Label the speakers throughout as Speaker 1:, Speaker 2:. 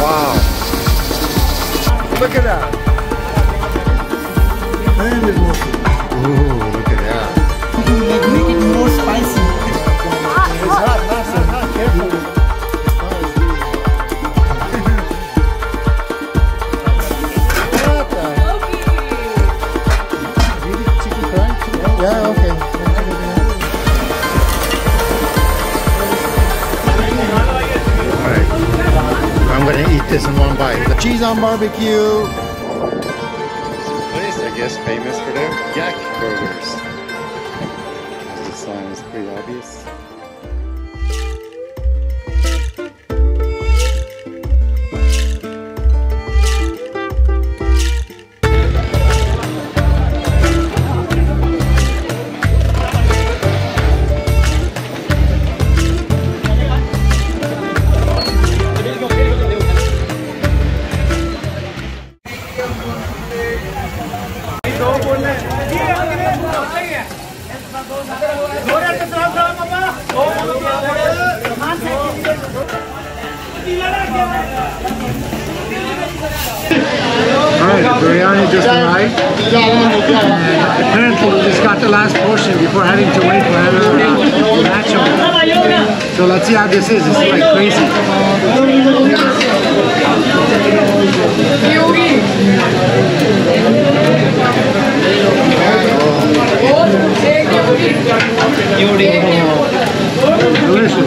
Speaker 1: Wow. Look at that.
Speaker 2: And it's food.
Speaker 1: Ooh, this in one bite. The Cheese on barbecue. This Place, I guess, famous for their yak burgers. The sign is pretty obvious. Biryani just arrived. And apparently we just got the last portion before having to wait for another uh. So let's see how this is. It's like crazy. Delicious.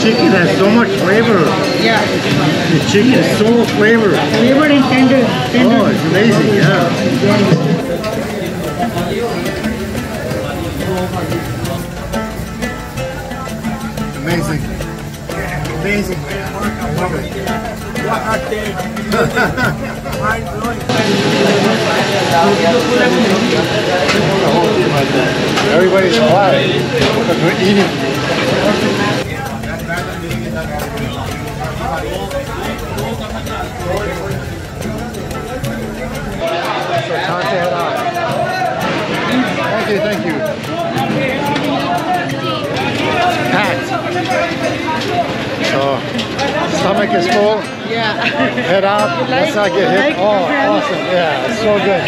Speaker 1: Chicken has so much flavor.
Speaker 2: Yeah.
Speaker 1: The chicken is so flavor.
Speaker 2: Flavored and tender. tender.
Speaker 1: Oh, it's amazing, yeah. Amazing. Amazing. I love it. Everybody's quiet because we're eating. So time to head on. Thank you, thank you. Packed. So oh, stomach is full.
Speaker 2: Yeah.
Speaker 1: Head out. Let's not get hit. Oh, awesome. Yeah, it's so good.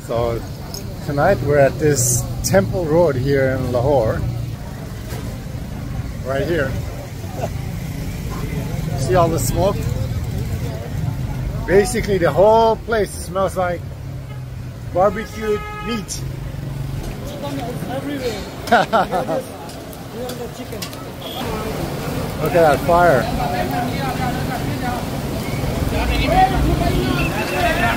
Speaker 1: So tonight we're at this Temple Road here in Lahore. Right here. See all the smoke? Basically the whole place smells like barbecued meat.
Speaker 2: everywhere.
Speaker 1: Look at that fire.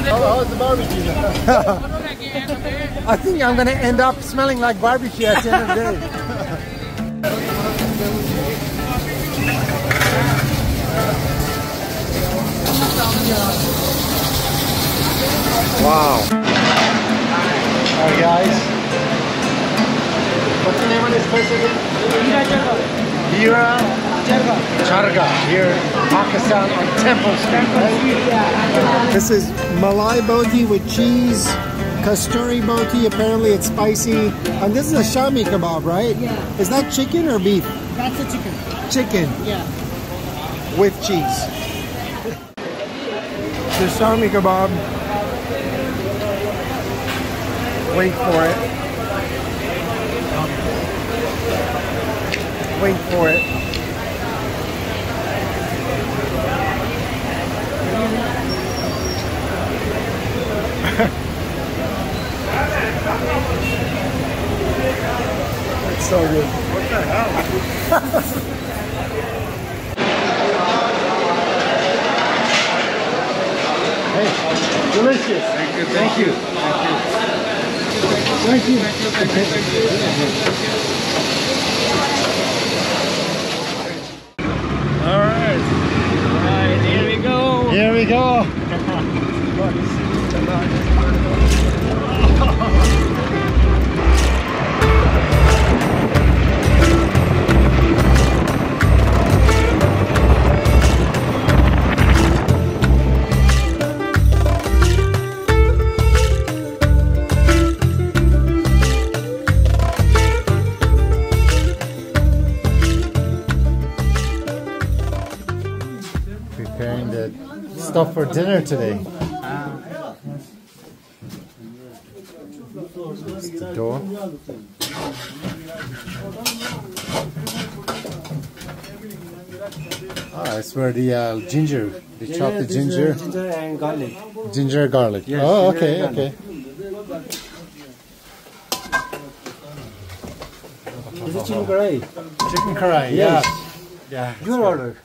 Speaker 1: How, how's the barbecue? I think I'm gonna end up smelling like barbecue at the end of the day. wow. Alright guys. What's the name of this place again? Heera Chargha here in Pakistan on Temple Street, right? This is Malai Boti with cheese, Kasturi Boti, apparently it's spicy. And this is a Shami kebab, right?
Speaker 2: Yeah.
Speaker 1: Is that chicken or beef?
Speaker 2: That's the chicken.
Speaker 1: Chicken
Speaker 2: Yeah.
Speaker 1: with cheese. The Shami kebab. Wait for it. Wait for it. It's so good. What the hell? Hey, delicious. Thank you. Thank you. Thank you. All right.
Speaker 2: Alright, here we go.
Speaker 1: Here we go. stuff for dinner today. It's the door. Ah, it's where the uh, ginger, they chop the ginger,
Speaker 2: ginger and garlic.
Speaker 1: ginger garlic.
Speaker 2: Yes,
Speaker 1: oh, okay,
Speaker 2: and
Speaker 1: okay.
Speaker 2: This is chicken curry.
Speaker 1: Chicken curry,
Speaker 2: Yes.
Speaker 1: yeah.
Speaker 2: Your order.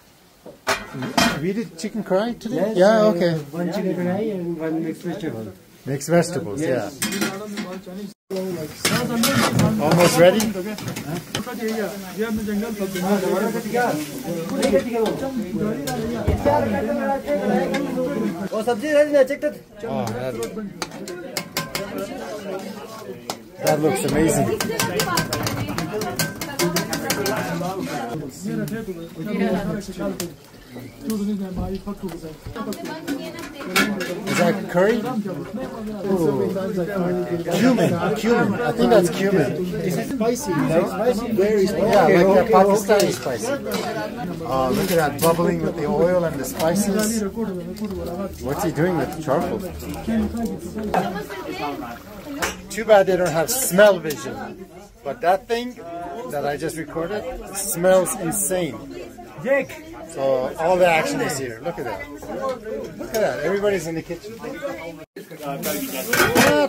Speaker 1: Yeah. We did chicken curry today?
Speaker 2: Yes,
Speaker 1: yeah,
Speaker 2: uh,
Speaker 1: okay.
Speaker 2: One chicken curry and one mixed vegetable.
Speaker 1: Mixed vegetables,
Speaker 2: Yes.
Speaker 1: yeah. Almost ready?
Speaker 2: Oh, sabji ready na check that.
Speaker 1: That, that looks amazing. Is that curry? Ooh. Cumin, cumin. I think that's cumin.
Speaker 2: This is spicy. Spicy, very spicy.
Speaker 1: Yeah,
Speaker 2: Okay,
Speaker 1: like
Speaker 2: okay,
Speaker 1: that Pakistani
Speaker 2: okay.
Speaker 1: spicy. Oh, look at that bubbling with the oil and the spices. What's he doing with the charcoal? Too bad they don't have smell vision. But that thing that I just recorded smells insane.
Speaker 2: Jake.
Speaker 1: So all the action is here. Look at that. Look at that. Everybody's in the kitchen. What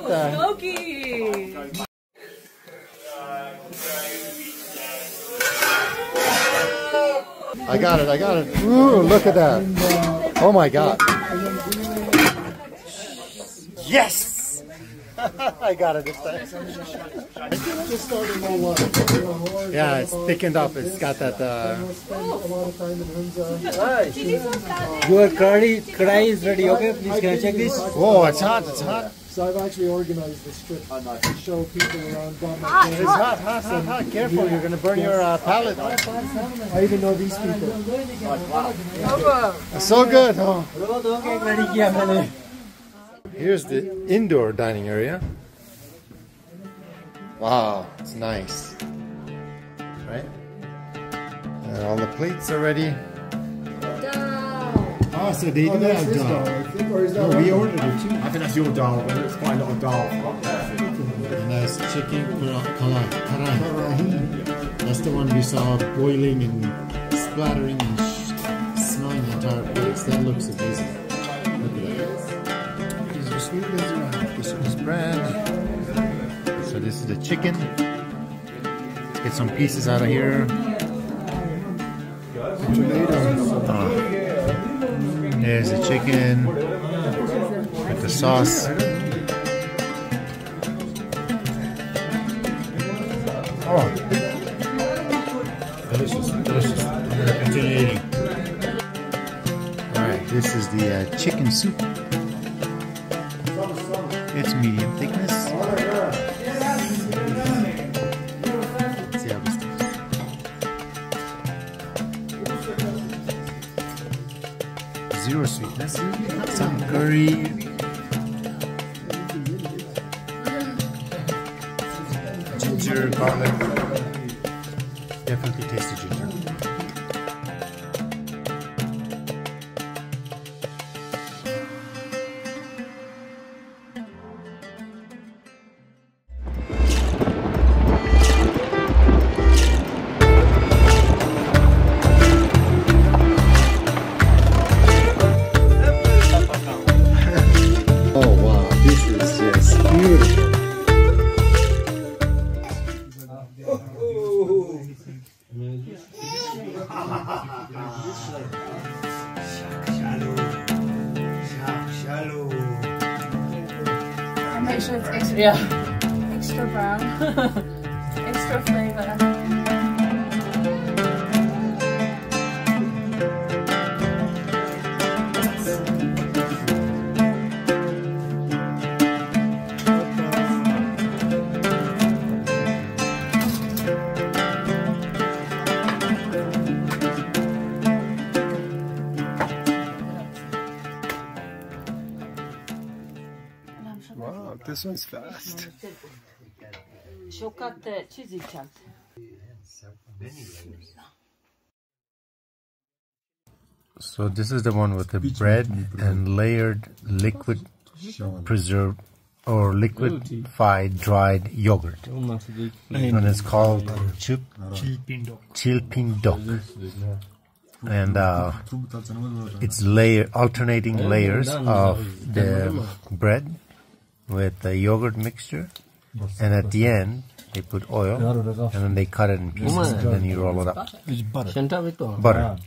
Speaker 1: the?
Speaker 3: Loki!
Speaker 1: I got it. I got it. Ooh, look at that. Oh my god. Yes! I got it this time. Yeah, it's thickened up. It's got that. Uh,
Speaker 2: Your curry, curry is ready. Okay, please can I check this?
Speaker 1: Oh, it's hot. It's hot.
Speaker 4: So I've actually organized this trip to show people around Bombay.
Speaker 1: It's hot, hot, hot, hot. Careful, you're going to burn your uh, palate.
Speaker 4: I even know these people.
Speaker 1: So good. Oh. Here's the indoor dining area. Wow, it's nice. Right? And all the plates are ready. Oh, so they oh, do
Speaker 4: That's
Speaker 1: have
Speaker 4: his
Speaker 1: dal.
Speaker 4: dal, I think, or is that
Speaker 1: No, we ordered it too.
Speaker 5: I think that's your dal, but it's quite a lot of dal.
Speaker 1: A nice chicken kara- kara- That's the one we saw boiling and splattering and sh- smelling the entire place. That looks amazing. Look at that. This is bread. So this is the chicken. Let's get some pieces out of here. Ah. There's the chicken with the sauce. Oh. Delicious, delicious. I'm gonna continue eating. Alright, this is the uh, chicken soup. It's medium thickness. Zero sweetness. Some curry. Ginger, garlic. Definitely tasty
Speaker 3: extra flavor.
Speaker 4: Wow, this one's fast.
Speaker 1: So this is the one with the bread and layered liquid preserved or liquefied dried yogurt. And it's called chip chilpindok. And uh, it's layer alternating layers of the bread with the yogurt mixture. And at the end, they put oil and then they cut it in pieces and then you roll it up. Butter. Butter.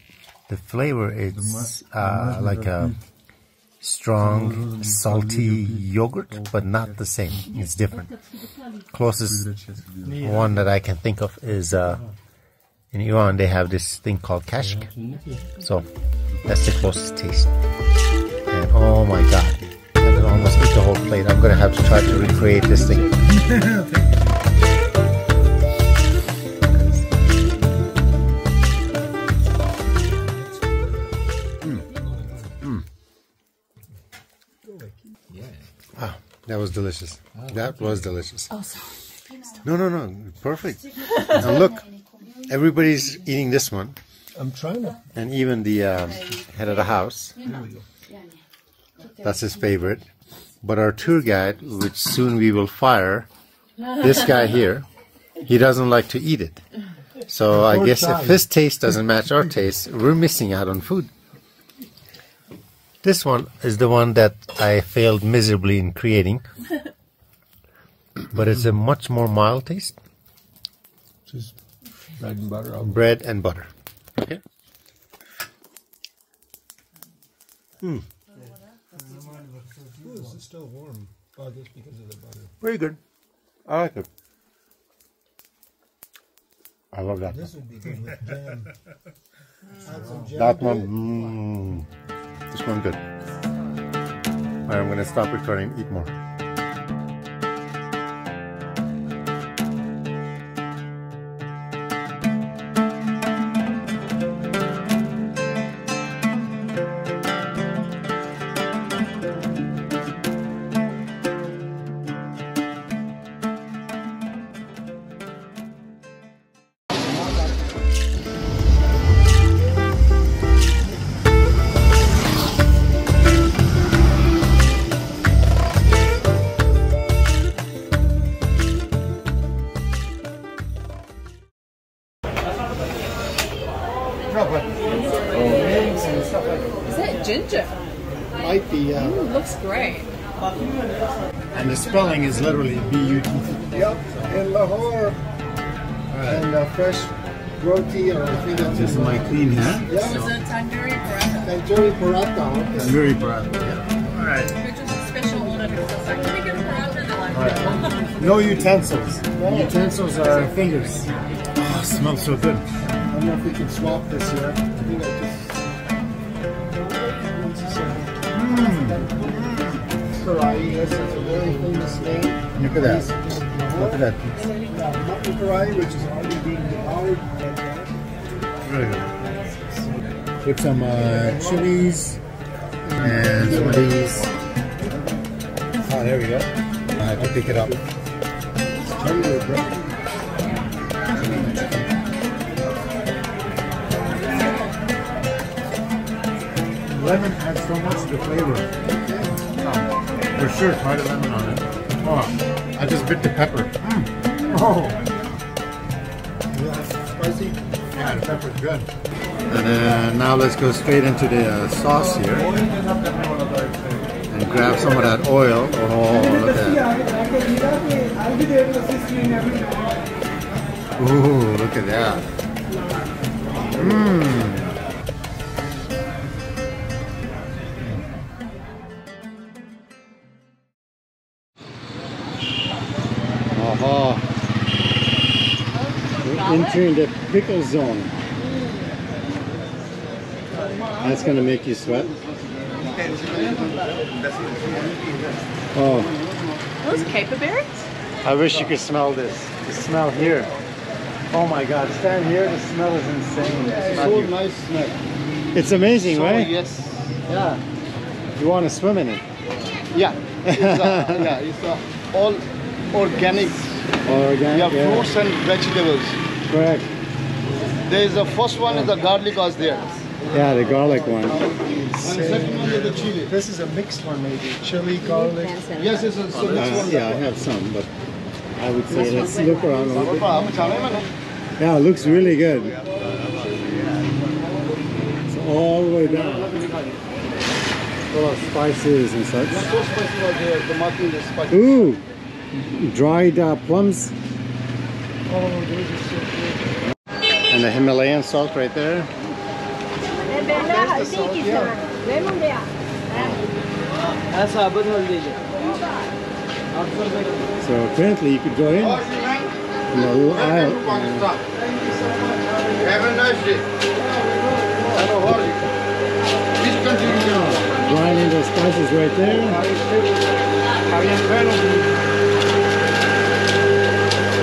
Speaker 1: The flavor is uh, like a strong, salty yogurt, but not the same. It's different. Closest one that I can think of is uh, in Iran. They have this thing called kashk. So that's the closest taste. And oh my god, I can almost eat the whole plate. I'm gonna have to try to recreate this thing. Hmm. Hmm. Hmm. Wow, that was delicious. That was delicious.
Speaker 3: Oh.
Speaker 1: No, no, no, perfect. Now look, everybody's eating this one,
Speaker 4: I'm trying to.
Speaker 1: and even the um, head of the house. That's his favorite. But our tour guide, which soon we will fire, this guy here, he doesn't like to eat it. So I guess if his taste doesn't match our taste, we're missing out on food. This one is the one that I failed miserably in creating. But it's a much more mild taste.
Speaker 4: Just bread and butter. I'll
Speaker 1: bread and butter. Okay.
Speaker 4: This is still warm. Oh, just because of the butter.
Speaker 1: Very good. I like it. I love that.
Speaker 4: This would be good with jam. Add jam
Speaker 1: That one,
Speaker 4: it.
Speaker 1: mm, this one good. I'm gonna stop recording. Eat more.
Speaker 4: Might.
Speaker 3: Ooh, looks great.
Speaker 1: And the spelling is literally B-U-T.
Speaker 4: yep. In Lahore. And uh, fresh roti or I think that's
Speaker 1: This is my clean hand.
Speaker 3: This
Speaker 4: Yeah.
Speaker 3: is a tandoori paratha,
Speaker 4: Tandoori paratha. okay.
Speaker 1: Very proud. Yeah. All right.
Speaker 3: which is a special order because it's can get paratha? They're like,
Speaker 1: No utensils. Utensils are fingers. Oh, smells so good.
Speaker 4: I don't know if we can swap this here. I think I just. Karahi, yes, it's a very famous name.
Speaker 1: Look at that. Look at that.
Speaker 4: Mutton karahi, which is already being devoured.
Speaker 1: Very good. Put some uh, chilies and some of these. Oh, there we go. I to pick it up. Lemon adds so much to the flavor. For sure, try the lemon on it. Oh, I just bit the pepper. Mm. Oh,
Speaker 4: Yeah, spicy.
Speaker 1: yeah, the pepper's good. And uh, now let's go straight into the uh, sauce here and grab some of that oil. Oh, look at that. Ooh, look at that. Mmm. We're the pickle zone. That's gonna make you sweat. Oh,
Speaker 3: those caper berries?
Speaker 1: I wish you could smell this. The smell here. Oh my God! Stand here. The smell is insane. It's,
Speaker 4: So
Speaker 1: you.
Speaker 4: nice snack.
Speaker 1: It's amazing,
Speaker 4: So,
Speaker 1: right?
Speaker 4: yes.
Speaker 1: Yeah. You want to swim in it?
Speaker 4: Yeah. It's, uh, yeah, it's uh, all organic.
Speaker 1: Organic.
Speaker 4: You have fruits and vegetables.
Speaker 1: Correct.
Speaker 4: There is the first one is the garlic was there.
Speaker 1: Yeah, the garlic one.
Speaker 4: This is a mixed one, maybe chili, garlic.
Speaker 5: Yes, yes, yes. So
Speaker 1: Uh,
Speaker 5: this one.
Speaker 1: yeah, I have some, but I would say let's look around a little bit. Yeah, it looks really good. It's all the way down. Full of spices and such.
Speaker 5: So spicy was the tomato is spicy.
Speaker 1: Ooh, dried uh, plums. And the Himalayan salt right there. So apparently you could go in in the little aisle. uh,
Speaker 4: Have a nice day. Have a holiday. Please continue.
Speaker 1: grinding those spices right there.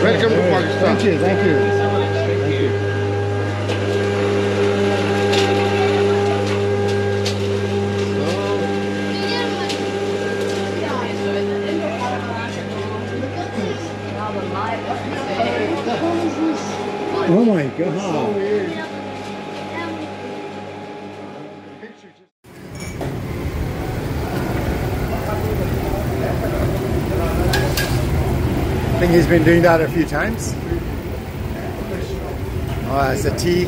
Speaker 4: Welcome to Pakistan.
Speaker 1: Thank you, thank you. Oh my god. I think he's been doing that a few times. Oh, that's a tea.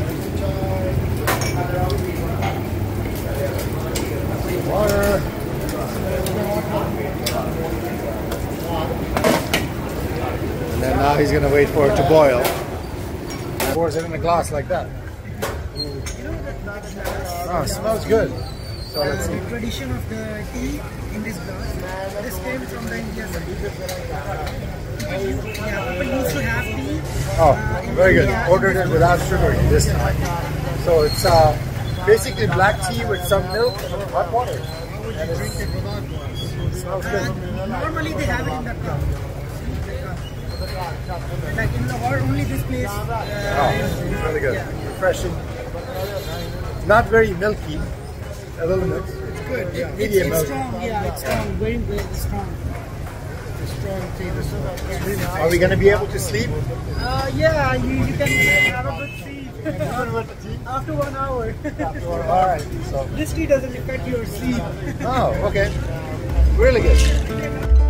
Speaker 1: Water. And then now he's gonna wait for it to boil. Pours it in a glass like that. Oh, smells good. So let's see.
Speaker 6: tradition of the tea in this glass. This came from the India side. Yeah, people used to have tea.
Speaker 1: Oh, very good. Ordered it without sugar this time. So it's uh, basically black tea with some milk and hot water. And it's, smells good.
Speaker 6: Normally they have it in the cup. Like in the war, only this place.
Speaker 1: Oh,
Speaker 6: Uh,
Speaker 1: it's really good. Refreshing. Not very milky. A little bit. It's good.
Speaker 6: it's,
Speaker 1: Medium
Speaker 6: it's
Speaker 1: milk.
Speaker 6: strong, yeah, it's strong, very, very strong. It's strong tea.
Speaker 1: Are we going to be able to sleep?
Speaker 6: Uh, yeah, you, you can have a good sleep. After one hour.
Speaker 1: All right. So,
Speaker 6: this tea doesn't affect your sleep.
Speaker 1: oh, okay. Really good.